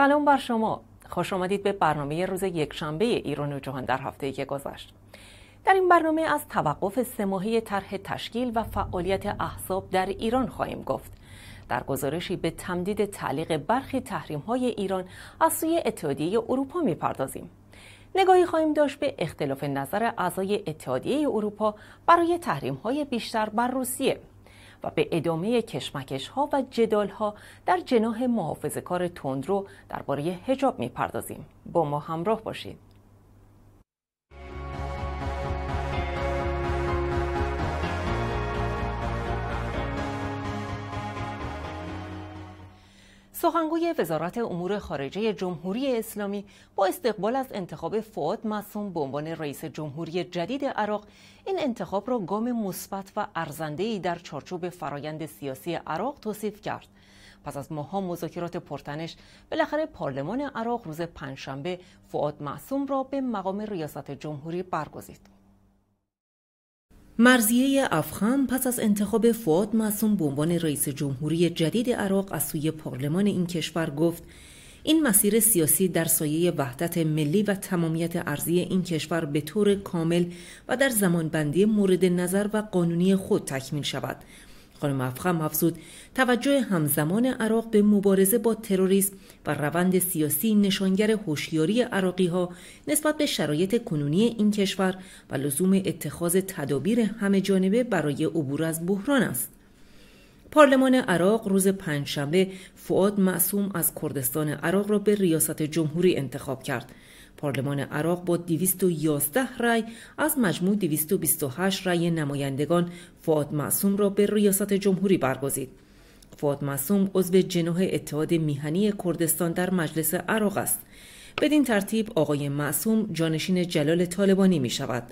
سلام بر شما. خوش آمدید به برنامه روز یکشنبه ایران و جهان در هفته که گذشت. در این برنامه از توقف سه طرح تشکیل و فعالیت احزاب در ایران خواهیم گفت. در گزارشی به تمدید تعلیق برخی تحریم های ایران از سوی اتحادیه اروپا می‌پردازیم. نگاهی خواهیم داشت به اختلاف نظر اعضای اتحادیه اروپا برای تحریم های بیشتر بر روسیه. و به ادامه کشمکش ها و جدال ها در جناح محافظ کار تندرو درباره هجاب می‌پردازیم. با ما همراه باشید. سخنگوی وزارت امور خارجه جمهوری اسلامی با استقبال از انتخاب فعاد معصوم به عنوان رئیس جمهوری جدید عراق این انتخاب را گام مثبت و ارزنده‌ای در چارچوب فرایند سیاسی عراق توصیف کرد. پس از ماها مذاکرات پرتنش بالاخره پارلمان عراق روز پنجشنبه فعاد معصوم را به مقام ریاست جمهوری برگزید. مرزیه افخم پس از انتخاب فواد معصوم به عنوان رئیس جمهوری جدید عراق از سوی پارلمان این کشور گفت این مسیر سیاسی در سایه وحدت ملی و تمامیت ارزی این کشور به طور کامل و در زمانبندی مورد نظر و قانونی خود تکمیل شود. خانم افخم افزود توجه همزمان عراق به مبارزه با تروریسم و روند سیاسی نشانگر هوشیاری عراقی ها نسبت به شرایط کنونی این کشور و لزوم اتخاذ تدابیر همه جانبه برای عبور از بحران است. پارلمان عراق روز پنجشنبه فعاد معصوم از کردستان عراق را به ریاست جمهوری انتخاب کرد پارلمان عراق با 211 رأی از مجموع 228 رأی نمایندگان فعاد معصوم را به ریاست جمهوری برگزید. فعاد معصوم عضو جناح اتحاد میهنی کردستان در مجلس عراق است. بدین ترتیب آقای معصوم جانشین جلال طالبانی می شود.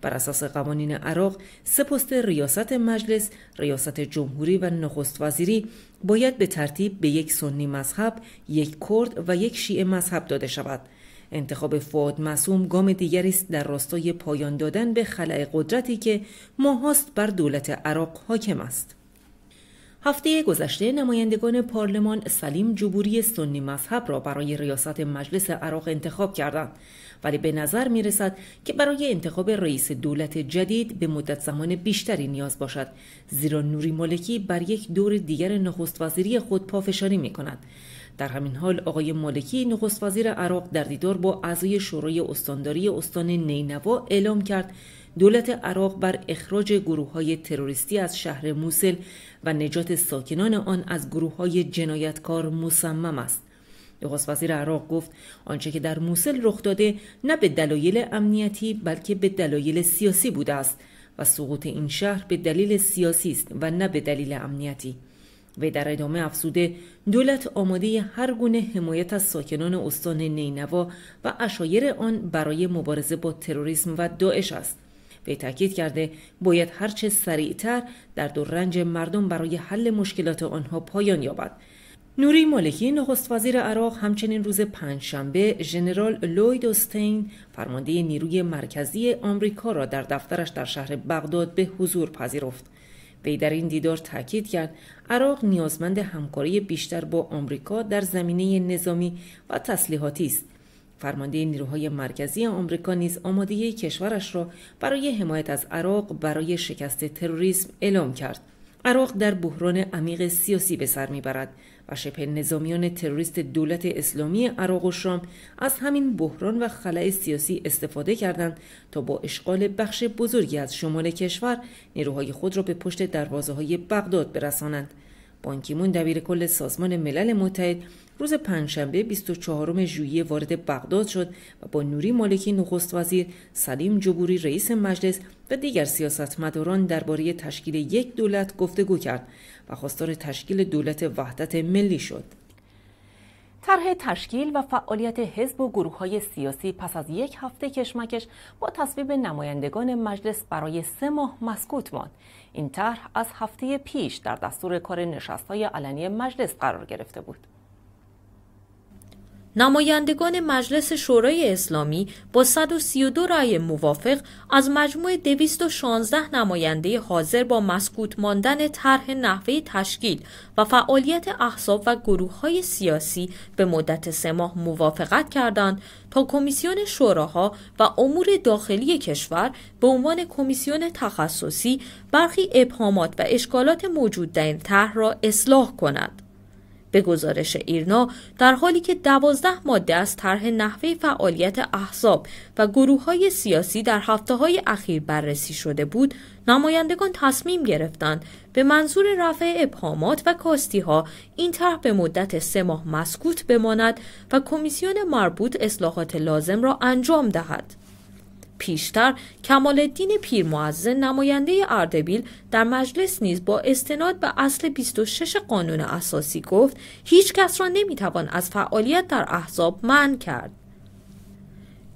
بر اساس قوانین عراق سه پست ریاست مجلس، ریاست جمهوری و نخست وزیری باید به ترتیب به یک سنی مذهب، یک کرد و یک شیعه مذهب داده شود. انتخاب فواد مسوم گام دیگری است در راستای پایان دادن به خلع قدرتی که ماهاست بر دولت عراق حاکم است. هفته گذشته نمایندگان پارلمان سلیم جبوری سنی مذهب را برای ریاست مجلس عراق انتخاب کردند. ولی به نظر می رسد که برای انتخاب رئیس دولت جدید به مدت زمان بیشتری نیاز باشد. زیرا نوری مالکی بر یک دور دیگر نخست وزیری خود پافشاری می کند در همین حال آقای مالکی نخست وزیر عراق در دیدار با اعضای شورای استانداری استان نینوا اعلام کرد دولت عراق بر اخراج گروه های تروریستی از شهر موسل و نجات ساکنان آن از گروه های جنایتکار مصمم است. نخست وزیر عراق گفت آنچه که در موسل رخ داده نه به دلایل امنیتی بلکه به دلایل سیاسی بوده است و سقوط این شهر به دلیل سیاسی است و نه به دلیل امنیتی. و در ادامه افزوده دولت آماده هر گونه حمایت از ساکنان استان نینوا و اشایر آن برای مبارزه با تروریسم و داعش است. وی تاکید کرده باید هرچه سریعتر در دو رنج مردم برای حل مشکلات آنها پایان یابد. نوری مالکی نخست وزیر عراق همچنین روز پنجشنبه ژنرال لوید اوستین فرمانده نیروی مرکزی آمریکا را در دفترش در شهر بغداد به حضور پذیرفت. وی در این دیدار تاکید کرد عراق نیازمند همکاری بیشتر با آمریکا در زمینه نظامی و تسلیحاتی است. فرمانده نیروهای مرکزی آمریکا نیز آماده کشورش را برای حمایت از عراق برای شکست تروریسم اعلام کرد. عراق در بحران عمیق سیاسی به سر می‌برد. و شبه نظامیان تروریست دولت اسلامی عراق و شام از همین بحران و خلع سیاسی استفاده کردند تا با اشغال بخش بزرگی از شمال کشور نیروهای خود را به پشت دروازه های بغداد برسانند. بانکیمون دبیر کل سازمان ملل متحد روز پنجشنبه 24 ژوئیه وارد بغداد شد و با نوری مالکی نخست وزیر سلیم جبوری رئیس مجلس و دیگر سیاستمداران درباره تشکیل یک دولت گفتگو کرد و خواستار تشکیل دولت وحدت ملی شد. طرح تشکیل و فعالیت حزب و گروه های سیاسی پس از یک هفته کشمکش با تصویب نمایندگان مجلس برای سه ماه مسکوت ماند. این طرح از هفته پیش در دستور کار نشست های علنی مجلس قرار گرفته بود. نمایندگان مجلس شورای اسلامی با 132 رأی موافق از مجموع 216 نماینده حاضر با مسکوت ماندن طرح نحوه تشکیل و فعالیت احزاب و گروه های سیاسی به مدت سه ماه موافقت کردند تا کمیسیون شوراها و امور داخلی کشور به عنوان کمیسیون تخصصی برخی ابهامات و اشکالات موجود در این طرح را اصلاح کند. به گزارش ایرنا در حالی که دوازده ماده از طرح نحوه فعالیت احزاب و گروه های سیاسی در هفته های اخیر بررسی شده بود نمایندگان تصمیم گرفتند به منظور رفع ابهامات و کاستی ها این طرح به مدت سه ماه مسکوت بماند و کمیسیون مربوط اصلاحات لازم را انجام دهد. پیشتر کمال الدین پیرمعزن نماینده اردبیل در مجلس نیز با استناد به اصل 26 قانون اساسی گفت هیچ کس را نمی‌توان از فعالیت در احزاب منع کرد.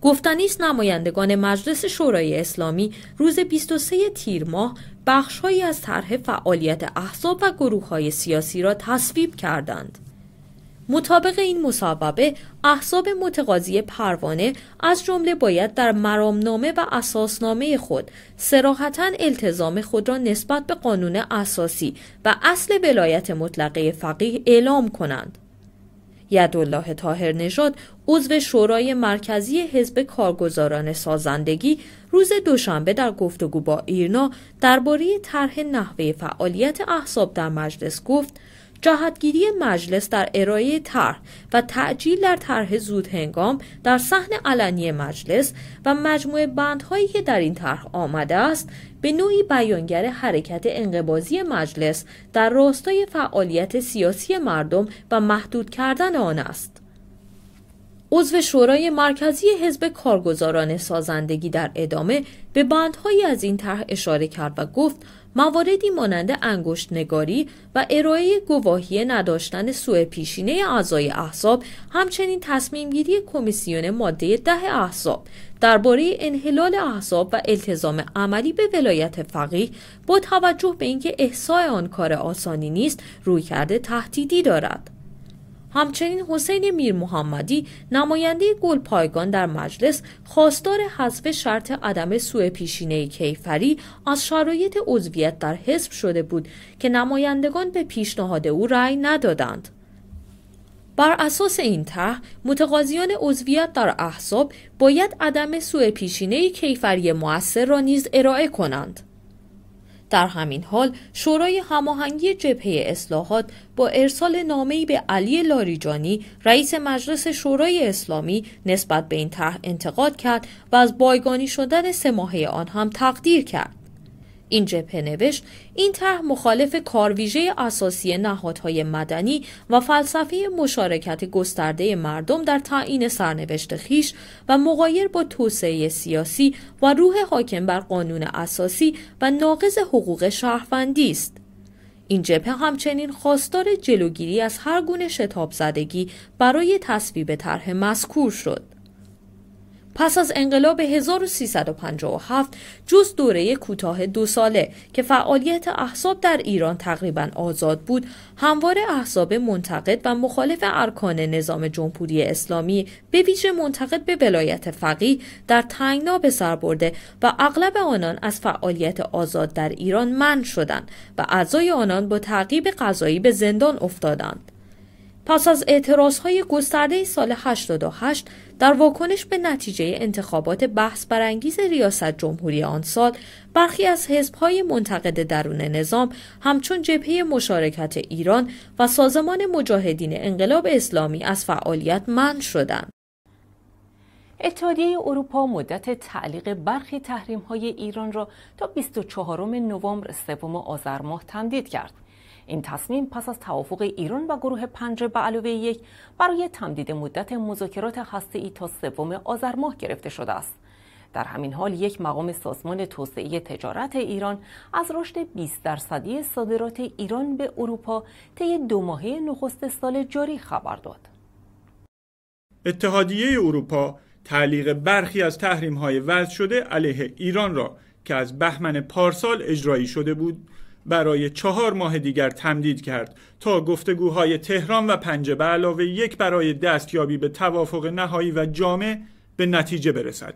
گفتنی است نمایندگان مجلس شورای اسلامی روز 23 تیر ماه بخشهایی از طرح فعالیت احزاب و گروه های سیاسی را تصویب کردند. مطابق این مصوبه احزاب متقاضی پروانه از جمله باید در مرامنامه و اساسنامه خود سراحتا التزام خود را نسبت به قانون اساسی و اصل ولایت مطلقه فقیه اعلام کنند. یدالله تاهر نژاد عضو شورای مرکزی حزب کارگزاران سازندگی روز دوشنبه در گفتگو با ایرنا درباره طرح نحوه فعالیت احزاب در مجلس گفت جهتگیری مجلس در ارائه طرح و تعجیل در طرح زود هنگام در صحن علنی مجلس و مجموعه بندهایی که در این طرح آمده است به نوعی بیانگر حرکت انقبازی مجلس در راستای فعالیت سیاسی مردم و محدود کردن آن است. عضو شورای مرکزی حزب کارگزاران سازندگی در ادامه به بندهایی از این طرح اشاره کرد و گفت مواردی مانند انگشت نگاری و ارائه گواهی نداشتن سوء پیشینه اعضای احزاب همچنین تصمیم گیری کمیسیون ماده ده احزاب درباره انحلال احزاب و التزام عملی به ولایت فقیه با توجه به اینکه احساء آن کار آسانی نیست روی کرده تهدیدی دارد. همچنین حسین میر محمدی نماینده گل پایگان در مجلس خواستار حذف شرط عدم سوء پیشینه کیفری از شرایط عضویت در حزب شده بود که نمایندگان به پیشنهاد او رأی ندادند. بر اساس این طرح متقاضیان عضویت در احزاب باید عدم سوء پیشینه کیفری موثر را نیز ارائه کنند. در همین حال شورای هماهنگی جبهه اصلاحات با ارسال نامه‌ای به علی لاریجانی رئیس مجلس شورای اسلامی نسبت به این طرح انتقاد کرد و از بایگانی شدن سه ماهه آن هم تقدیر کرد. این جبهه نوشت این طرح مخالف کارویژه اساسی نهادهای مدنی و فلسفه مشارکت گسترده مردم در تعیین سرنوشت خیش و مغایر با توسعه سیاسی و روح حاکم بر قانون اساسی و ناقض حقوق شهروندی است. این جبهه همچنین خواستار جلوگیری از هر گونه شتاب زدگی برای تصویب طرح مذکور شد. پس از انقلاب 1357 جز دوره کوتاه دو ساله که فعالیت احزاب در ایران تقریبا آزاد بود همواره احزاب منتقد و مخالف ارکان نظام جمهوری اسلامی به ویژه منتقد به ولایت فقیه در تنگنا به سر برده و اغلب آنان از فعالیت آزاد در ایران منع شدند و اعضای آنان با تعقیب قضایی به زندان افتادند. پس از اعتراضهای گسترده سال 88 در واکنش به نتیجه انتخابات بحث برانگیز ریاست جمهوری آن سال برخی از حزبهای منتقد درون نظام همچون جبهه مشارکت ایران و سازمان مجاهدین انقلاب اسلامی از فعالیت منع شدند. اتحادیه اروپا مدت تعلیق برخی تحریم های ایران را تا 24 نوامبر سوم آذر ماه تمدید کرد. این تصمیم پس از توافق ایران و گروه پنج به علاوه یک برای تمدید مدت مذاکرات ای تا سوم آذر ماه گرفته شده است. در همین حال یک مقام سازمان توسعه تجارت ایران از رشد 20 درصدی صادرات ایران به اروپا طی دو ماهه نخست سال جاری خبر داد. اتحادیه اروپا تعلیق برخی از تحریم های وضع شده علیه ایران را که از بهمن پارسال اجرایی شده بود برای چهار ماه دیگر تمدید کرد تا گفتگوهای تهران و پنجه به علاوه یک برای دستیابی به توافق نهایی و جامع به نتیجه برسد.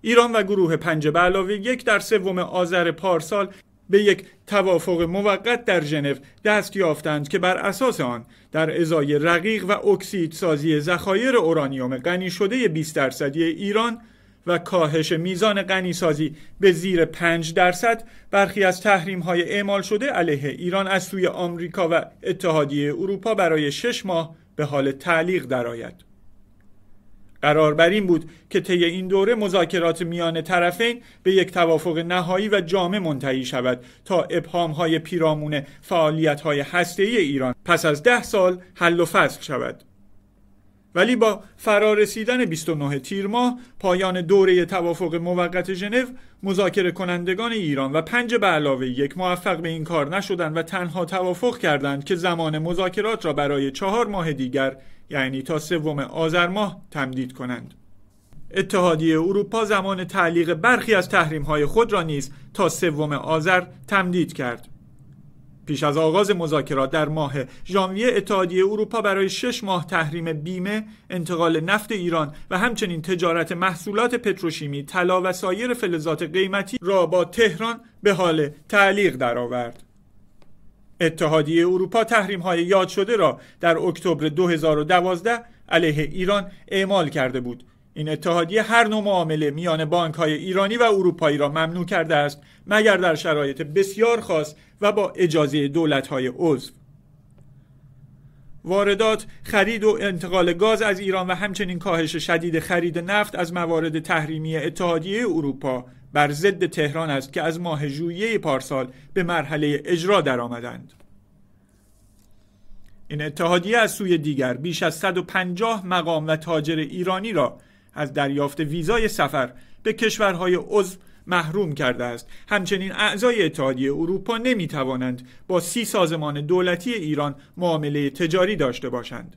ایران و گروه پنجه به علاوه یک در سوم آذر پارسال به یک توافق موقت در ژنو دست یافتند که بر اساس آن در ازای رقیق و اکسید سازی ذخایر اورانیوم غنی شده 20 درصدی ایران و کاهش میزان غنیسازی به زیر 5 درصد برخی از تحریم های اعمال شده علیه ایران از سوی آمریکا و اتحادیه اروپا برای 6 ماه به حال تعلیق درآید. قرار بر این بود که طی این دوره مذاکرات میان طرفین به یک توافق نهایی و جامع منتهی شود تا ابهام های پیرامون فعالیت های هسته ایران پس از ده سال حل و فصل شود. ولی با فرارسیدن 29 تیر ماه پایان دوره توافق موقت ژنو مذاکره کنندگان ایران و پنج به علاوه یک موفق به این کار نشدند و تنها توافق کردند که زمان مذاکرات را برای چهار ماه دیگر یعنی تا سوم آذر ماه تمدید کنند. اتحادیه اروپا زمان تعلیق برخی از تحریم های خود را نیز تا سوم آذر تمدید کرد. پیش از آغاز مذاکرات در ماه ژانویه اتحادیه اروپا برای شش ماه تحریم بیمه، انتقال نفت ایران و همچنین تجارت محصولات پتروشیمی، طلا و سایر فلزات قیمتی را با تهران به حال تعلیق درآورد. اتحادیه اروپا تحریم های یاد شده را در اکتبر 2012 علیه ایران اعمال کرده بود این اتحادیه هر نوع معامله میان بانک های ایرانی و اروپایی را ممنوع کرده است مگر در شرایط بسیار خاص و با اجازه دولت های عضو واردات، خرید و انتقال گاز از ایران و همچنین کاهش شدید خرید نفت از موارد تحریمی اتحادیه اروپا بر ضد تهران است که از ماه ژوئیه پارسال به مرحله اجرا درآمدند. این اتحادیه از سوی دیگر بیش از 150 مقام و تاجر ایرانی را از دریافت ویزای سفر به کشورهای عضو محروم کرده است همچنین اعضای اتحادیه اروپا نمی توانند با سی سازمان دولتی ایران معامله تجاری داشته باشند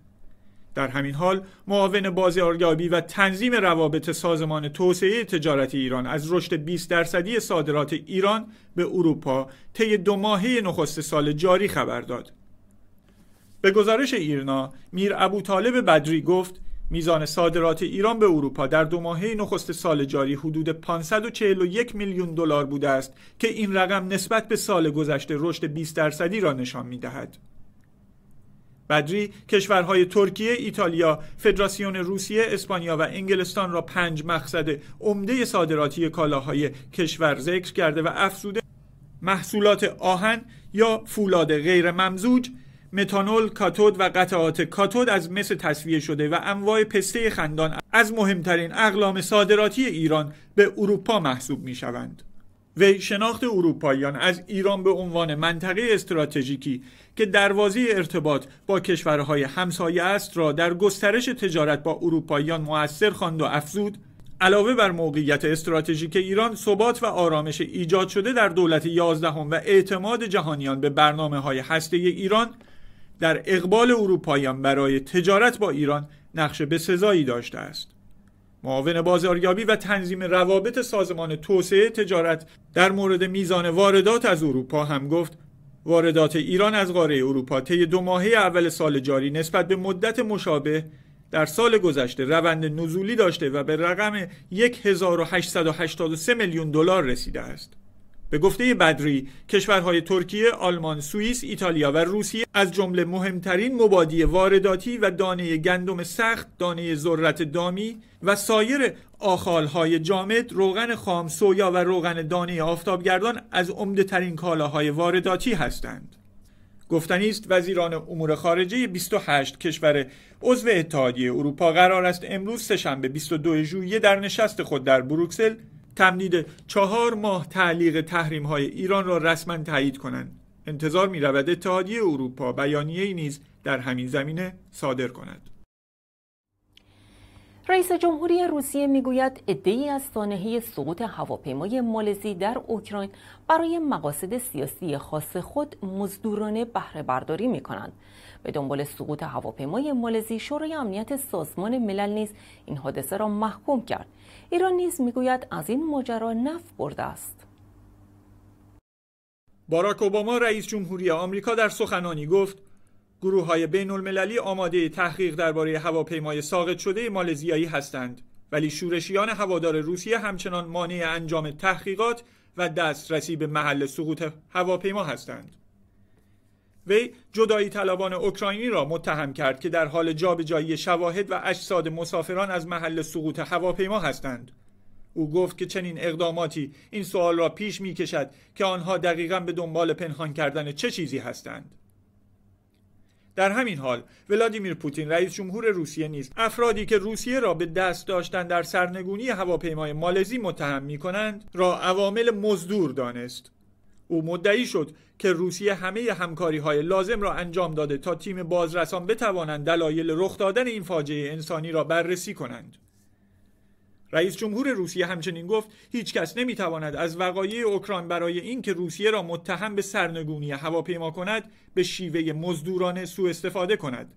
در همین حال معاون بازاریابی و تنظیم روابط سازمان توسعه تجارت ایران از رشد 20 درصدی صادرات ایران به اروپا طی دو ماهه نخست سال جاری خبر داد. به گزارش ایرنا میر ابو طالب بدری گفت میزان صادرات ایران به اروپا در دو ماهه نخست سال جاری حدود 541 میلیون دلار بوده است که این رقم نسبت به سال گذشته رشد 20 درصدی را نشان می‌دهد. بدری کشورهای ترکیه، ایتالیا، فدراسیون روسیه، اسپانیا و انگلستان را پنج مقصد عمده صادراتی کالاهای کشور ذکر کرده و افزوده محصولات آهن یا فولاد غیر ممزوج متانول کاتود و قطعات کاتود از مس تصویه شده و انواع پسته خندان از مهمترین اقلام صادراتی ایران به اروپا محسوب می شوند. وی شناخت اروپاییان از ایران به عنوان منطقه استراتژیکی که دروازه ارتباط با کشورهای همسایه است را در گسترش تجارت با اروپاییان موثر خواند و افزود علاوه بر موقعیت استراتژیک ایران ثبات و آرامش ایجاد شده در دولت یازدهم و اعتماد جهانیان به برنامه های هسته ایران در اقبال اروپاییان برای تجارت با ایران نقش بسزایی داشته است معاون بازاریابی و تنظیم روابط سازمان توسعه تجارت در مورد میزان واردات از اروپا هم گفت واردات ایران از قاره اروپا طی دو ماهه اول سال جاری نسبت به مدت مشابه در سال گذشته روند نزولی داشته و به رقم 1883 میلیون دلار رسیده است. به گفته بدری کشورهای ترکیه، آلمان، سوئیس، ایتالیا و روسیه از جمله مهمترین مبادی وارداتی و دانه گندم سخت، دانه ذرت دامی و سایر آخالهای جامد، روغن خام، سویا و روغن دانه آفتابگردان از عمده ترین کالاهای وارداتی هستند. گفتنی است وزیران امور خارجه 28 کشور عضو اتحادیه اروپا قرار است امروز سهشنبه 22 ژوئیه در نشست خود در بروکسل تمدید چهار ماه تعلیق تحریم های ایران را رسما تایید کنند انتظار می رود اتحادیه اروپا بیانیه نیز در همین زمینه صادر کند رئیس جمهوری روسیه می‌گوید عدهای از سانحه سقوط هواپیمای مالزی در اوکراین برای مقاصد سیاسی خاص خود مزدورانه بهره برداری می کنند. به دنبال سقوط هواپیمای مالزی شورای امنیت سازمان ملل نیز این حادثه را محکوم کرد. ایران نیز می‌گوید از این ماجرا نف برده است. باراک اوباما رئیس جمهوری آمریکا در سخنانی گفت گروه های بین المللی آماده تحقیق درباره هواپیمای ساقط شده مالزیایی هستند ولی شورشیان هوادار روسیه همچنان مانع انجام تحقیقات و دسترسی به محل سقوط هواپیما هستند. وی جدایی طلبان اوکراینی را متهم کرد که در حال جابجایی شواهد و اجساد مسافران از محل سقوط هواپیما هستند. او گفت که چنین اقداماتی این سوال را پیش می کشد که آنها دقیقا به دنبال پنهان کردن چه چیزی هستند. در همین حال ولادیمیر پوتین رئیس جمهور روسیه نیز افرادی که روسیه را به دست داشتن در سرنگونی هواپیمای مالزی متهم می کنند را عوامل مزدور دانست او مدعی شد که روسیه همه همکاری های لازم را انجام داده تا تیم بازرسان بتوانند دلایل رخ دادن این فاجعه انسانی را بررسی کنند. رئیس جمهور روسیه همچنین گفت هیچ کس نمی‌تواند از وقایع اوکراین برای اینکه روسیه را متهم به سرنگونی هواپیما کند به شیوه مزدورانه سوء استفاده کند.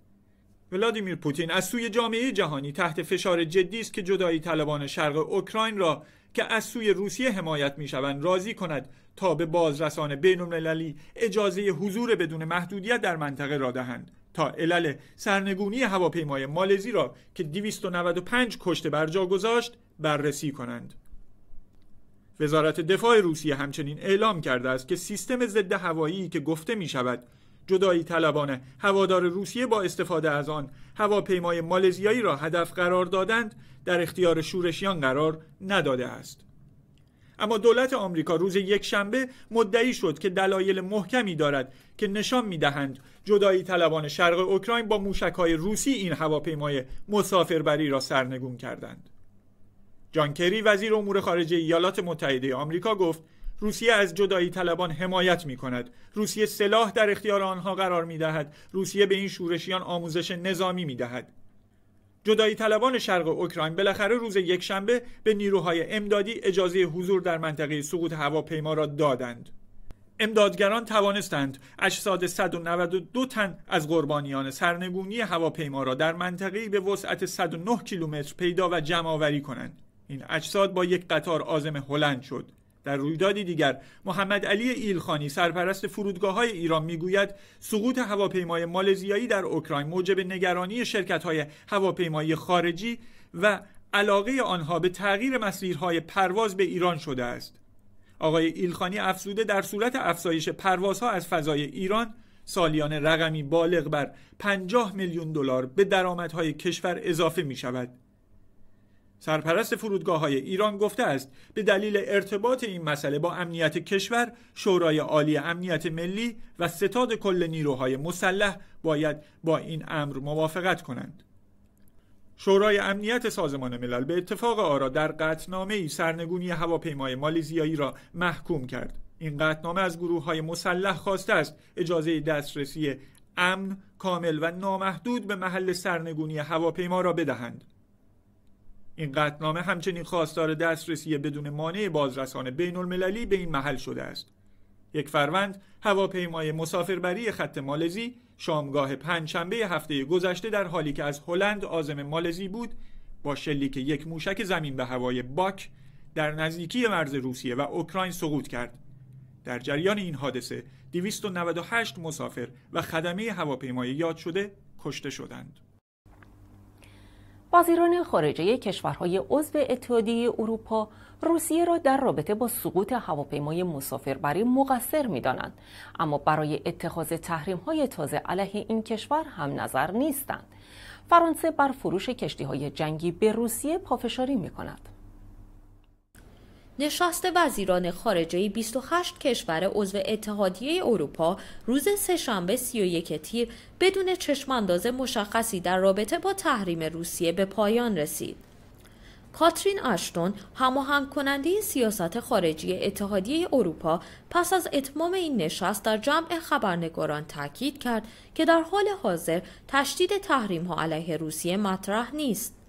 ولادیمیر پوتین از سوی جامعه جهانی تحت فشار جدی است که جدایی طلبان شرق اوکراین را که از سوی روسیه حمایت می‌شوند راضی کند تا به بازرسان بین المللی اجازه حضور بدون محدودیت در منطقه را دهند تا علل سرنگونی هواپیمای مالزی را که 295 کشته بر جا گذاشت بررسی کنند. وزارت دفاع روسیه همچنین اعلام کرده است که سیستم ضد هوایی که گفته می شود جدایی طلبان هوادار روسیه با استفاده از آن هواپیمای مالزیایی را هدف قرار دادند در اختیار شورشیان قرار نداده است. اما دولت آمریکا روز یک شنبه مدعی شد که دلایل محکمی دارد که نشان می‌دهند جدایی طلبان شرق اوکراین با موشکهای روسی این هواپیمای مسافربری را سرنگون کردند. جان کری وزیر امور خارجه ایالات متحده آمریکا گفت روسیه از جدایی طلبان حمایت می کند روسیه سلاح در اختیار آنها قرار می دهد روسیه به این شورشیان آموزش نظامی می دهد جدایی طلبان شرق اوکراین بالاخره روز یکشنبه به نیروهای امدادی اجازه حضور در منطقه سقوط هواپیما را دادند. امدادگران توانستند اجساد 192 تن از قربانیان سرنگونی هواپیما را در منطقه‌ای به وسعت 109 کیلومتر پیدا و جمع آوری کنند. این اجساد با یک قطار آزم هلند شد. در رویدادی دیگر محمد علی ایلخانی سرپرست فرودگاه های ایران می‌گوید سقوط هواپیمای مالزیایی در اوکراین موجب نگرانی شرکت های هواپیمایی خارجی و علاقه آنها به تغییر مسیرهای پرواز به ایران شده است. آقای ایلخانی افزوده در صورت افزایش پروازها از فضای ایران سالیان رقمی بالغ بر 50 میلیون دلار به درآمدهای کشور اضافه می شود سرپرست فرودگاه های ایران گفته است به دلیل ارتباط این مسئله با امنیت کشور شورای عالی امنیت ملی و ستاد کل نیروهای مسلح باید با این امر موافقت کنند. شورای امنیت سازمان ملل به اتفاق آرا در قطنامه ای سرنگونی هواپیمای مالیزیایی را محکوم کرد. این قطنامه از گروه های مسلح خواسته است اجازه دسترسی امن کامل و نامحدود به محل سرنگونی هواپیما را بدهند. این قطنامه همچنین خواستار دسترسی بدون مانع بازرسان بین المللی به این محل شده است. یک فروند هواپیمای مسافربری خط مالزی شامگاه پنجشنبه هفته گذشته در حالی که از هلند آزم مالزی بود با شلیک یک موشک زمین به هوای باک در نزدیکی مرز روسیه و اوکراین سقوط کرد. در جریان این حادثه 298 مسافر و خدمه هواپیمای یاد شده کشته شدند. وزیران خارجه کشورهای عضو اتحادیه اروپا روسیه را در رابطه با سقوط هواپیمای مسافربری مقصر می‌دانند اما برای اتخاذ تحریم های تازه علیه این کشور هم نظر نیستند فرانسه بر فروش کشتی های جنگی به روسیه پافشاری می کند. نشست وزیران خارجه 28 کشور عضو اتحادیه اروپا روز سهشنبه 31 تیر بدون چشمانداز مشخصی در رابطه با تحریم روسیه به پایان رسید. کاترین اشتون هماهنگ کننده سیاست خارجی اتحادیه اروپا پس از اتمام این نشست در جمع خبرنگاران تاکید کرد که در حال حاضر تشدید تحریم ها علیه روسیه مطرح نیست.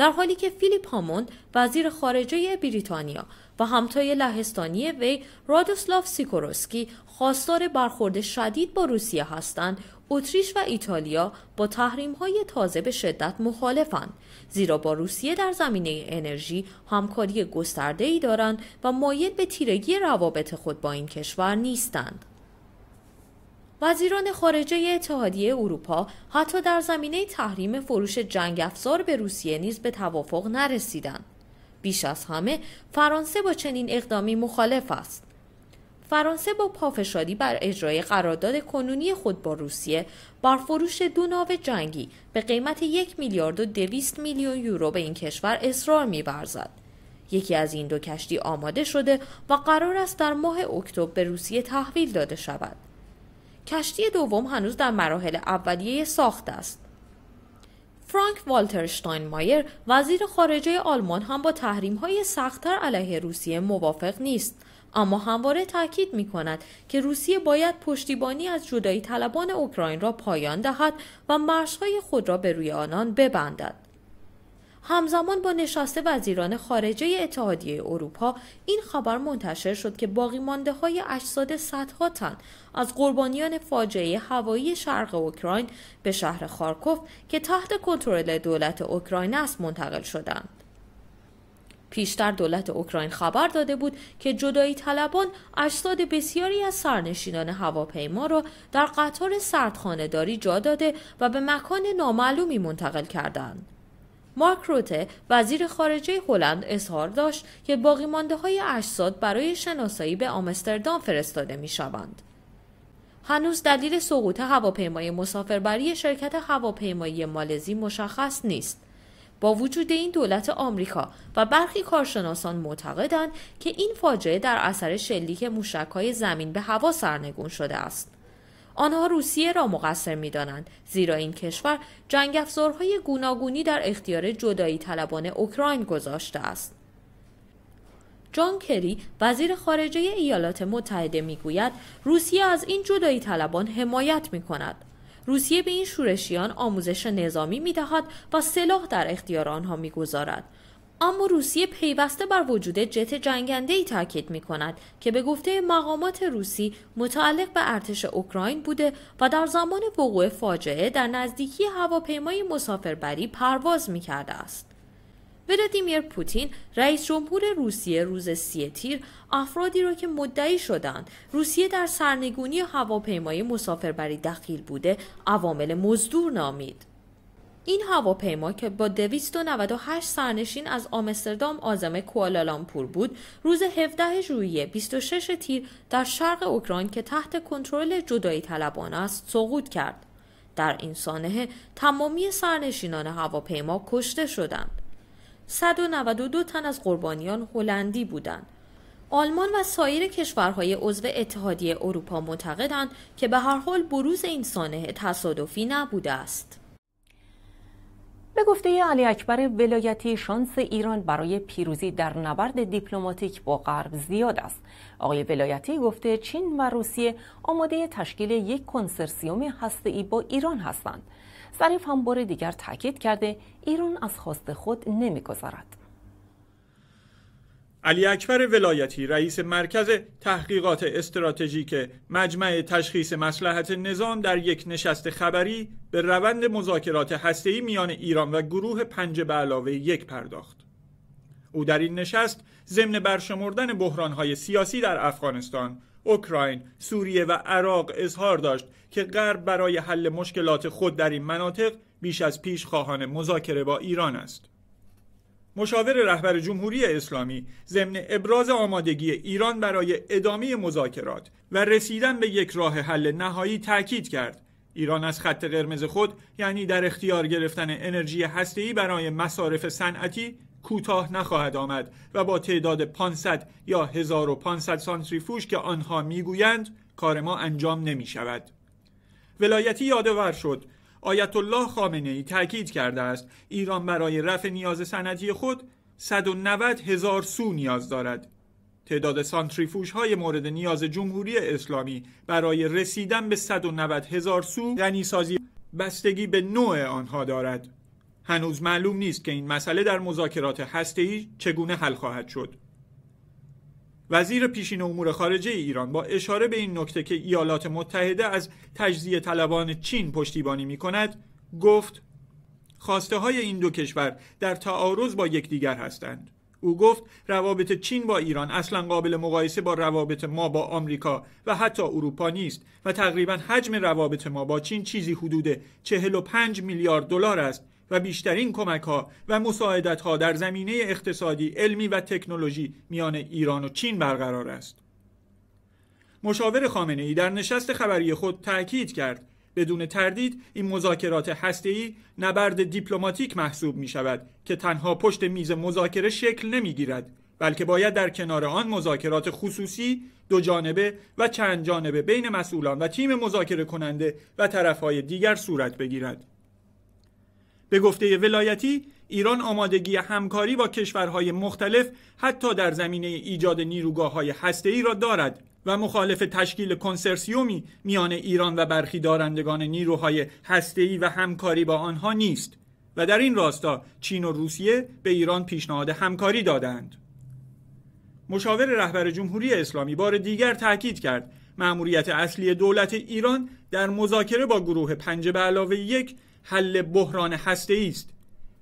در حالی که فیلیپ هاموند وزیر خارجه بریتانیا و همتای لهستانی وی رادوسلاف سیکوروسکی خواستار برخورد شدید با روسیه هستند اتریش و ایتالیا با تحریم های تازه به شدت مخالفند زیرا با روسیه در زمینه انرژی همکاری گسترده ای دارند و مایل به تیرگی روابط خود با این کشور نیستند. وزیران خارجه اتحادیه اروپا حتی در زمینه تحریم فروش جنگ افزار به روسیه نیز به توافق نرسیدند. بیش از همه فرانسه با چنین اقدامی مخالف است. فرانسه با پافشاری بر اجرای قرارداد کنونی خود با روسیه بر فروش دو ناو جنگی به قیمت یک میلیارد و دویست میلیون یورو به این کشور اصرار می‌ورزد. یکی از این دو کشتی آماده شده و قرار است در ماه اکتبر به روسیه تحویل داده شود. کشتی دوم هنوز در مراحل اولیه ساخت است. فرانک والتر شتاینمایر وزیر خارجه آلمان هم با تحریم های سختتر علیه روسیه موافق نیست اما همواره تاکید می کند که روسیه باید پشتیبانی از جدایی طلبان اوکراین را پایان دهد و مرزهای خود را به روی آنان ببندد. همزمان با نشست وزیران خارجه اتحادیه اروپا این خبر منتشر شد که باقی مانده های اجساد صدها تن از قربانیان فاجعه هوایی شرق اوکراین به شهر خارکوف که تحت کنترل دولت اوکراین است منتقل شدند. پیشتر دولت اوکراین خبر داده بود که جدایی طلبان اجساد بسیاری از سرنشینان هواپیما را در قطار سردخانهداری جا داده و به مکان نامعلومی منتقل کردند. مارک روته وزیر خارجه هلند اظهار داشت که باقی مانده های اجساد برای شناسایی به آمستردام فرستاده می شوند. هنوز دلیل سقوط هواپیمای مسافربری شرکت هواپیمایی مالزی مشخص نیست. با وجود این دولت آمریکا و برخی کارشناسان معتقدند که این فاجعه در اثر شلیک موشکهای زمین به هوا سرنگون شده است. آنها روسیه را مقصر می دانند زیرا این کشور جنگ افزارهای گوناگونی در اختیار جدایی طلبان اوکراین گذاشته است. جان کری وزیر خارجه ایالات متحده می‌گوید روسیه از این جدایی طلبان حمایت می کند. روسیه به این شورشیان آموزش نظامی می دهد و سلاح در اختیار آنها می گذارد. اما روسیه پیوسته بر وجود جت جنگنده ای تاکید می کند که به گفته مقامات روسی متعلق به ارتش اوکراین بوده و در زمان وقوع فاجعه در نزدیکی هواپیمای مسافربری پرواز می کرده است. ولادیمیر پوتین رئیس جمهور روسیه روز سی تیر افرادی را که مدعی شدند روسیه در سرنگونی هواپیمای مسافربری دخیل بوده عوامل مزدور نامید. این هواپیما که با 298 سرنشین از آمستردام آزم کوالالامپور بود روز 17 ژوئیه 26 تیر در شرق اوکراین که تحت کنترل جدایی طلبان است سقوط کرد. در این سانحه تمامی سرنشینان هواپیما کشته شدند. 192 تن از قربانیان هلندی بودند. آلمان و سایر کشورهای عضو اتحادیه اروپا معتقدند که به هر حال بروز این سانحه تصادفی نبوده است. به گفته علی اکبر ولایتی شانس ایران برای پیروزی در نبرد دیپلماتیک با غرب زیاد است. آقای ولایتی گفته چین و روسیه آماده تشکیل یک کنسرسیوم هسته‌ای با ایران هستند. ظریف هم بار دیگر تاکید کرده ایران از خواست خود نمی‌گذارد. علی اکبر ولایتی رئیس مرکز تحقیقات استراتژیک مجمع تشخیص مسلحت نظام در یک نشست خبری به روند مذاکرات هسته‌ای میان ایران و گروه پنج به علاوه یک پرداخت. او در این نشست ضمن برشمردن بحرانهای سیاسی در افغانستان، اوکراین، سوریه و عراق اظهار داشت که غرب برای حل مشکلات خود در این مناطق بیش از پیش خواهان مذاکره با ایران است. مشاور رهبر جمهوری اسلامی ضمن ابراز آمادگی ایران برای ادامه مذاکرات و رسیدن به یک راه حل نهایی تاکید کرد ایران از خط قرمز خود یعنی در اختیار گرفتن انرژی هسته‌ای برای مصارف صنعتی کوتاه نخواهد آمد و با تعداد 500 یا 1500 سانتریفوژ که آنها می‌گویند کار ما انجام نمی شود. ولایتی یادآور شد آیت الله خامنه ای تاکید کرده است. ایران برای رفع نیاز صنعتی خود 190 هزار سو نیاز دارد. تعداد سانتریفوژ های مورد نیاز جمهوری اسلامی برای رسیدن به 190 هزار سو غنی سازی بستگی به نوع آنها دارد. هنوز معلوم نیست که این مسئله در مذاکرات هسته‌ای چگونه حل خواهد شد. وزیر پیشین امور خارجه ایران با اشاره به این نکته که ایالات متحده از تجزیه طلبان چین پشتیبانی می کند گفت خواسته های این دو کشور در تعارض با یکدیگر هستند. او گفت روابط چین با ایران اصلا قابل مقایسه با روابط ما با آمریکا و حتی اروپا نیست و تقریبا حجم روابط ما با چین چیزی حدود 45 میلیارد دلار است و بیشترین کمک ها و مساعدت ها در زمینه اقتصادی، علمی و تکنولوژی میان ایران و چین برقرار است. مشاور خامنه ای در نشست خبری خود تاکید کرد بدون تردید این مذاکرات هسته‌ای نبرد دیپلماتیک محسوب می شود که تنها پشت میز مذاکره شکل نمی گیرد بلکه باید در کنار آن مذاکرات خصوصی دو جانبه و چند جانبه بین مسئولان و تیم مذاکره کننده و طرفهای دیگر صورت بگیرد به گفته ولایتی ایران آمادگی همکاری با کشورهای مختلف حتی در زمینه ایجاد نیروگاه های هسته‌ای را دارد و مخالف تشکیل کنسرسیومی میان ایران و برخی دارندگان نیروهای هسته‌ای و همکاری با آنها نیست و در این راستا چین و روسیه به ایران پیشنهاد همکاری دادند. مشاور رهبر جمهوری اسلامی بار دیگر تاکید کرد مأموریت اصلی دولت ایران در مذاکره با گروه پنج به علاوه یک حل بحران هسته است.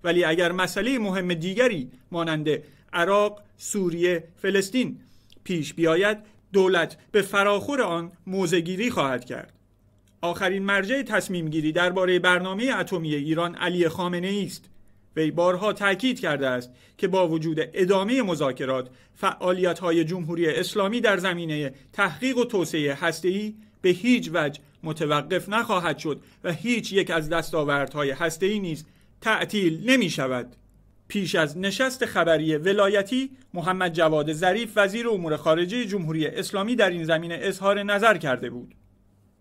ولی اگر مسئله مهم دیگری مانند عراق، سوریه، فلسطین پیش بیاید دولت به فراخور آن موزگیری خواهد کرد. آخرین مرجع تصمیم گیری درباره برنامه اتمی ایران علی خامنه است. وی بارها تاکید کرده است که با وجود ادامه مذاکرات فعالیت های جمهوری اسلامی در زمینه تحقیق و توسعه هسته‌ای به هیچ وجه متوقف نخواهد شد و هیچ یک از دستاوردهای هسته‌ای نیز تعطیل نمی شود. پیش از نشست خبری ولایتی محمد جواد ظریف وزیر امور خارجه جمهوری اسلامی در این زمینه اظهار نظر کرده بود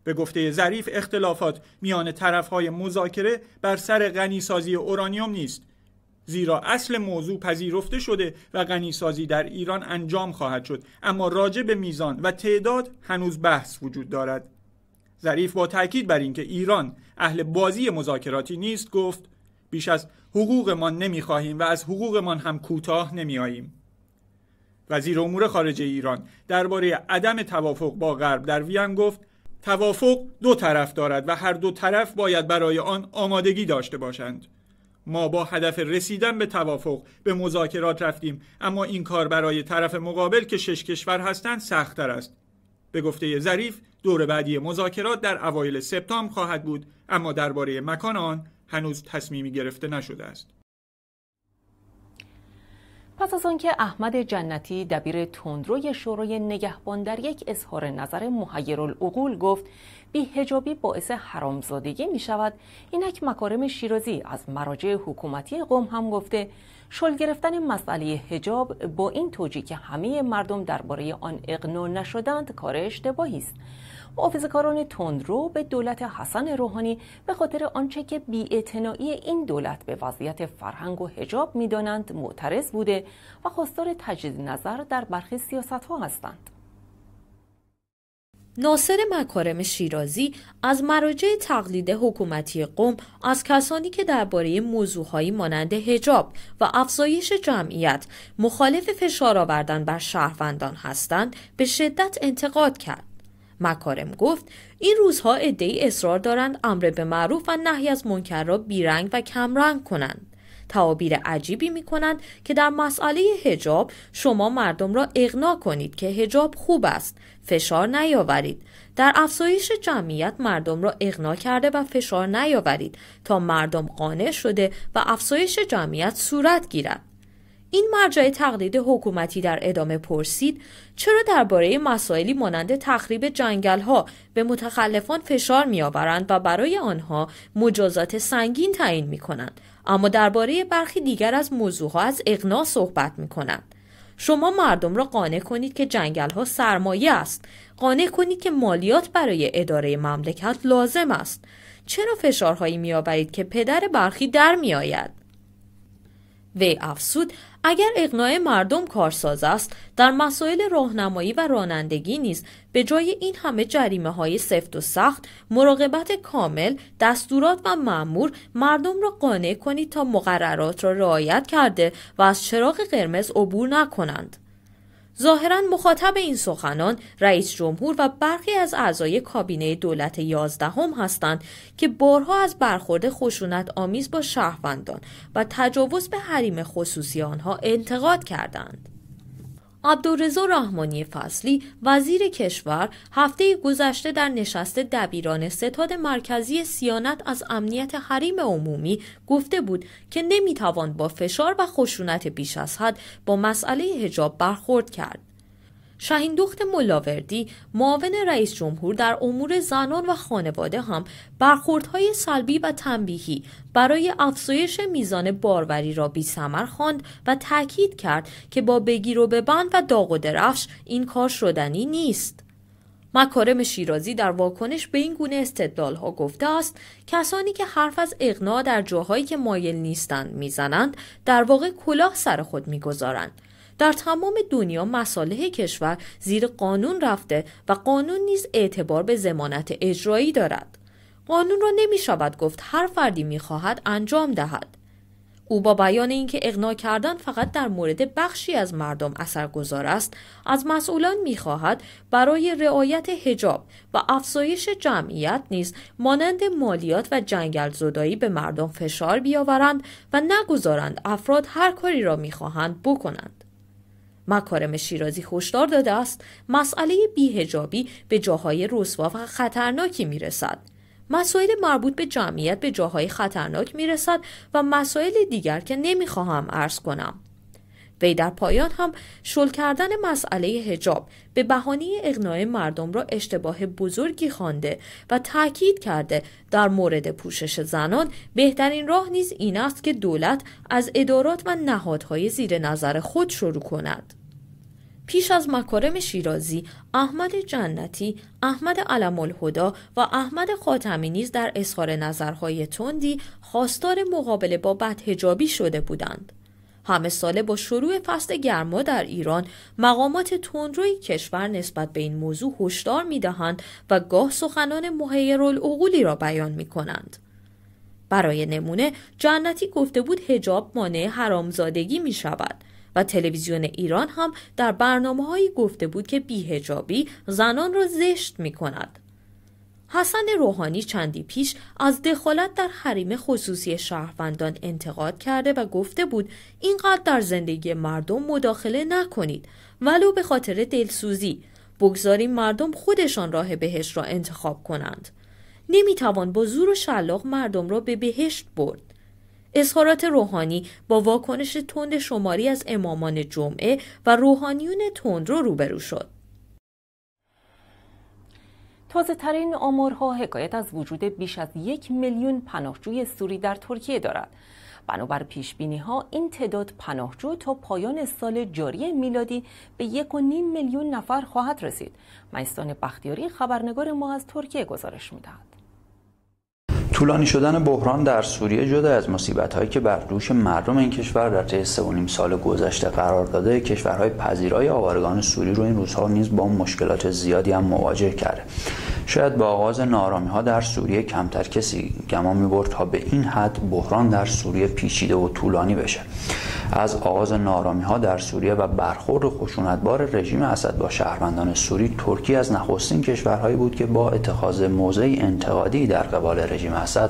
به گفته ظریف اختلافات میان طرفهای مذاکره بر سر غنیسازی اورانیوم نیست زیرا اصل موضوع پذیرفته شده و غنیسازی در ایران انجام خواهد شد اما راجع به میزان و تعداد هنوز بحث وجود دارد ظریف با تاکید بر اینکه ایران اهل بازی مذاکراتی نیست گفت بیش از حقوقمان نمی‌خواهیم و از حقوقمان هم کوتاه نمیآییم. وزیر امور خارجه ایران درباره عدم توافق با غرب در وین گفت توافق دو طرف دارد و هر دو طرف باید برای آن آمادگی داشته باشند. ما با هدف رسیدن به توافق به مذاکرات رفتیم اما این کار برای طرف مقابل که شش کشور هستند سختتر است. به گفته ظریف دور بعدی مذاکرات در اوایل سپتامبر خواهد بود اما درباره مکان آن هنوز تصمیمی گرفته نشده است. پس از آنکه احمد جنتی دبیر تندروی شورای نگهبان در یک اظهار نظر محیرالعقول گفت بیهجابی باعث حرامزادگی می شود اینک مکارم شیرازی از مراجع حکومتی قوم هم گفته شل گرفتن مسئله هجاب با این توجیه که همه مردم درباره آن اقناع نشدند کار اشتباهی است محافظه‌کاران تندرو به دولت حسن روحانی به خاطر آنچه که بی‌اعتنایی این دولت به وضعیت فرهنگ و حجاب می‌دانند معترض بوده و خواستار تجدید نظر در برخی سیاستها هستند. ناصر مکارم شیرازی از مراجع تقلید حکومتی قوم از کسانی که درباره موضوعهایی مانند هجاب و افزایش جمعیت مخالف فشار آوردن بر شهروندان هستند به شدت انتقاد کرد. مکارم گفت این روزها عدهای اصرار دارند امر به معروف و نهی از منکر را بیرنگ و کمرنگ کنند. تعابیر عجیبی می کنند که در مسئله هجاب شما مردم را اغنا کنید که هجاب خوب است. فشار نیاورید. در افزایش جمعیت مردم را اغنا کرده و فشار نیاورید تا مردم قانع شده و افزایش جمعیت صورت گیرد. این مرجع تقلید حکومتی در ادامه پرسید چرا درباره مسائلی مانند تخریب جنگل ها به متخلفان فشار میآورند و برای آنها مجازات سنگین تعیین می کنند اما درباره برخی دیگر از موضوعها از اقناع صحبت می کنند شما مردم را قانع کنید که جنگل ها سرمایه است. قانع کنید که مالیات برای اداره مملکت لازم است. چرا فشارهایی میآورید که پدر برخی در میآید؟ وی افسود اگر اقناع مردم کارساز است در مسائل راهنمایی و رانندگی نیز به جای این همه جریمه های سفت و سخت مراقبت کامل دستورات و معمور مردم را قانع کنید تا مقررات را رعایت کرده و از چراغ قرمز عبور نکنند. ظاهرا مخاطب این سخنان رئیس جمهور و برخی از اعضای کابینه دولت یازدهم هستند که بارها از برخورد خشونت آمیز با شهروندان و تجاوز به حریم خصوصی آنها انتقاد کردند. عبدالرزا رحمانی فصلی وزیر کشور هفته گذشته در نشست دبیران ستاد مرکزی سیانت از امنیت حریم عمومی گفته بود که نمی‌توان با فشار و خشونت بیش از حد با مسئله هجاب برخورد کرد. شهین دخت ملاوردی معاون رئیس جمهور در امور زنان و خانواده هم برخوردهای سلبی و تنبیهی برای افزایش میزان باروری را بی سمر خواند و تاکید کرد که با بگیر و ببند و داغ و درفش این کار شدنی نیست. مکارم شیرازی در واکنش به این گونه استدلال ها گفته است کسانی که حرف از اغنا در جاهایی که مایل نیستند می‌زنند در واقع کلاه سر خود می‌گذارند در تمام دنیا مصالح کشور زیر قانون رفته و قانون نیز اعتبار به زمانت اجرایی دارد. قانون را نمی شود گفت هر فردی می خواهد انجام دهد. او با بیان اینکه اغنا کردن فقط در مورد بخشی از مردم اثرگذار است از مسئولان می‌خواهد برای رعایت حجاب و افزایش جمعیت نیز مانند مالیات و جنگل زدایی به مردم فشار بیاورند و نگذارند افراد هر کاری را می‌خواهند بکنند مکارم شیرازی هشدار داده است مسئله بیهجابی به جاهای رسوا و خطرناکی می‌رسد. مسائل مربوط به جمعیت به جاهای خطرناک می‌رسد و مسائل دیگر که نمی‌خواهم عرض کنم. وی در پایان هم شل کردن مسئله هجاب به بهانه اقناع مردم را اشتباه بزرگی خوانده و تاکید کرده در مورد پوشش زنان بهترین راه نیز این است که دولت از ادارات و نهادهای زیر نظر خود شروع کند. پیش از مکارم شیرازی احمد جنتی، احمد علم الهدا و احمد خاتمی نیز در اظهار نظرهای تندی خواستار مقابله با بدهجابی شده بودند. همه ساله با شروع فصل گرما در ایران مقامات تندروی کشور نسبت به این موضوع هشدار می‌دهند و گاه سخنان العقولی را بیان می کنند. برای نمونه جنتی گفته بود هجاب مانع حرامزادگی می شود و تلویزیون ایران هم در برنامه هایی گفته بود که بیهجابی زنان را زشت می کند. حسن روحانی چندی پیش از دخالت در حریم خصوصی شهروندان انتقاد کرده و گفته بود اینقدر در زندگی مردم مداخله نکنید ولو به خاطر دلسوزی. بگذاریم مردم خودشان راه بهشت را انتخاب کنند. نمی‌توان با زور و شلاق مردم را به بهشت برد. اظهارات روحانی با واکنش تند شماری از امامان جمعه و روحانیون تند رو روبرو شد. تازه ترین آمارها حکایت از وجود بیش از یک میلیون پناهجوی سوری در ترکیه دارد. بنابر پیش بینی ها این تعداد پناهجو تا پایان سال جاری میلادی به یک و نیم میلیون نفر خواهد رسید. مایستان بختیاری خبرنگار ما از ترکیه گزارش می‌دهد. طولانی شدن بحران در سوریه جدا از مصیبت هایی که بر دوش مردم این کشور در طی سه نیم سال گذشته قرار داده کشورهای پذیرای آوارگان سوری رو این روزها نیز با مشکلات زیادی هم مواجه کرده. شاید با آغاز نارامی ها در سوریه کمتر کسی گمان می برد تا به این حد بحران در سوریه پیچیده و طولانی بشه. از آغاز نارامی ها در سوریه و برخورد خشونتبار رژیم اسد با شهروندان سوری ترکیه از نخستین کشورهایی بود که با اتخاذ موضع انتقادی در قبال رژیم اسد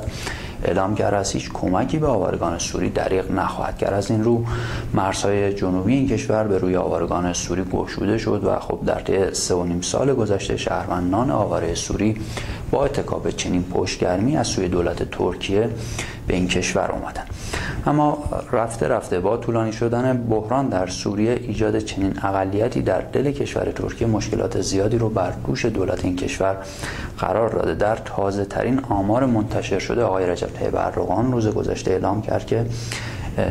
اعلام کرد از هیچ کمکی به آوارگان سوری دریغ نخواهد کرد. از این رو مرزهای جنوبی این کشور به روی آوارگان سوری گشوده شد و خب در طی سه و نیم سال گذشته شهروندان آواره سوری با اتکاب چنین پشتگرمی از سوی دولت ترکیه به این کشور اومدن اما رفته رفته با طولانی شدن بحران در سوریه ایجاد چنین اقلیتی در دل کشور ترکیه مشکلات زیادی رو بر دوش دولت این کشور قرار داده. در تازه ترین آمار منتشر شده آقای رجب طیب اردوغان روز گذشته اعلام کرد که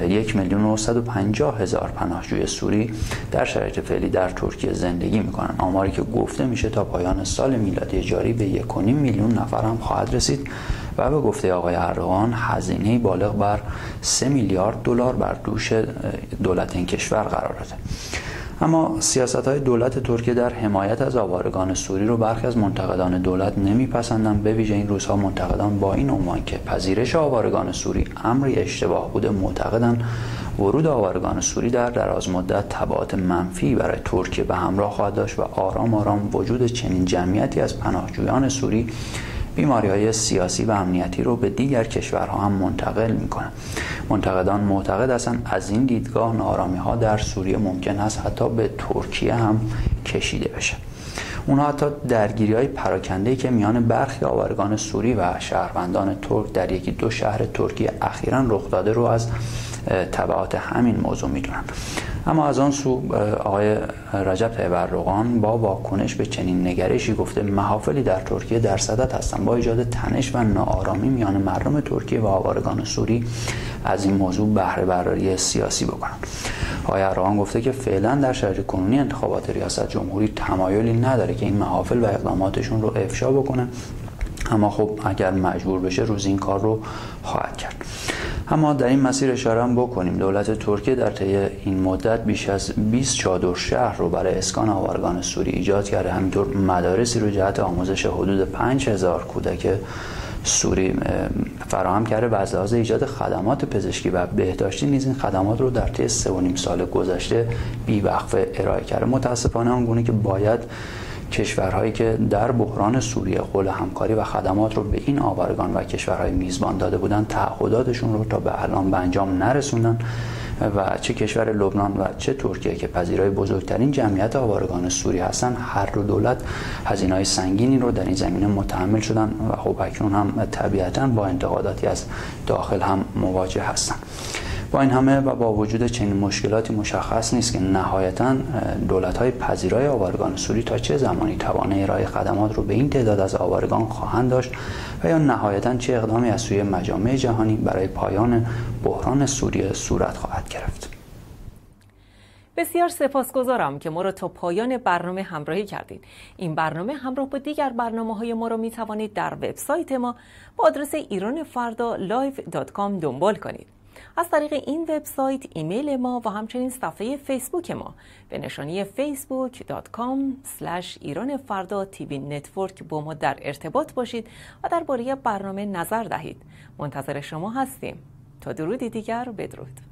یک میلیون و هزار پناهجوی سوری در شرایط فعلی در ترکیه زندگی می‌کنن آماری که گفته میشه تا پایان سال میلادی جاری به یک میلیون نفر هم خواهد رسید و به گفته آقای اردوغان هزینه بالغ بر 3 میلیارد دلار بر دوش دولت این کشور قرار داده اما سیاست های دولت ترکیه در حمایت از آوارگان سوری رو برخی از منتقدان دولت نمیپسندند. به ویژه این روزها منتقدان با این عنوان که پذیرش آوارگان سوری امری اشتباه بوده معتقدند ورود آوارگان سوری در دراز مدت تبعات منفی برای ترکیه به همراه خواهد داشت و آرام آرام وجود چنین جمعیتی از پناهجویان سوری بیماری های سیاسی و امنیتی رو به دیگر کشورها هم منتقل می‌کنه منتقدان معتقد هستند از این دیدگاه نارامی ها در سوریه ممکن است حتی به ترکیه هم کشیده بشه. اونها حتی درگیری های پراکنده که میان برخی آوارگان سوری و شهروندان ترک در یکی دو شهر ترکیه اخیرا رخ داده رو از تبعات همین موضوع می‌دونن. اما از آن سو آقای رجب طیب با واکنش به چنین نگرشی گفته محافلی در ترکیه در صدت هستند با ایجاد تنش و ناآرامی میان مردم ترکیه و آوارگان سوری از این موضوع بهره برداری سیاسی بکنند آقای اردوغان گفته که فعلا در شرایط کنونی انتخابات ریاست جمهوری تمایلی نداره که این محافل و اقداماتشون رو افشا بکنه. اما خب اگر مجبور بشه روز این کار رو خواهد کرد. اما در این مسیر اشاره هم بکنیم. دولت ترکیه در طی این مدت بیش از 20 چادر شهر رو برای اسکان آوارگان سوری ایجاد کرده. همینطور مدارسی رو جهت آموزش حدود 5000 کودک سوری فراهم کرده و از لحاظ ایجاد خدمات پزشکی و بهداشتی نیز این خدمات رو در طی سه و نیم سال گذشته بیوقفه ارائه کرده. متاسفانه آنگونه که باید کشورهایی که در بحران سوریه قول همکاری و خدمات رو به این آوارگان و کشورهای میزبان داده بودن تعهداتشون رو تا به الان به انجام نرسوندن. و چه کشور لبنان و چه ترکیه که پذیرای بزرگترین جمعیت آوارگان سوری هستن هر دو دولت هزینه‌های سنگینی رو در این زمینه متحمل شدن و خب اکنون هم طبیعتا با انتقاداتی از داخل هم مواجه هستند با این همه و با وجود چنین مشکلاتی مشخص نیست که نهایتا دولت های پذیرای آوارگان سوری تا چه زمانی توانه ارائه خدمات رو به این تعداد از آوارگان خواهند داشت و یا نهایتا چه اقدامی از سوی مجامع جهانی برای پایان بحران سوریه صورت خواهد گرفت بسیار سپاسگزارم که ما را تا پایان برنامه همراهی کردید. این برنامه همراه با دیگر برنامه های ما را می توانید در وبسایت ما با آدرس ایران فردا دنبال کنید. از طریق این وبسایت ایمیل ما و همچنین صفحه فیسبوک ما. به نشانی facebook.com ایران فردا TV Network با ما در ارتباط باشید و درباره برنامه نظر دهید. منتظر شما هستیم. تا درودی دیگر بدرود.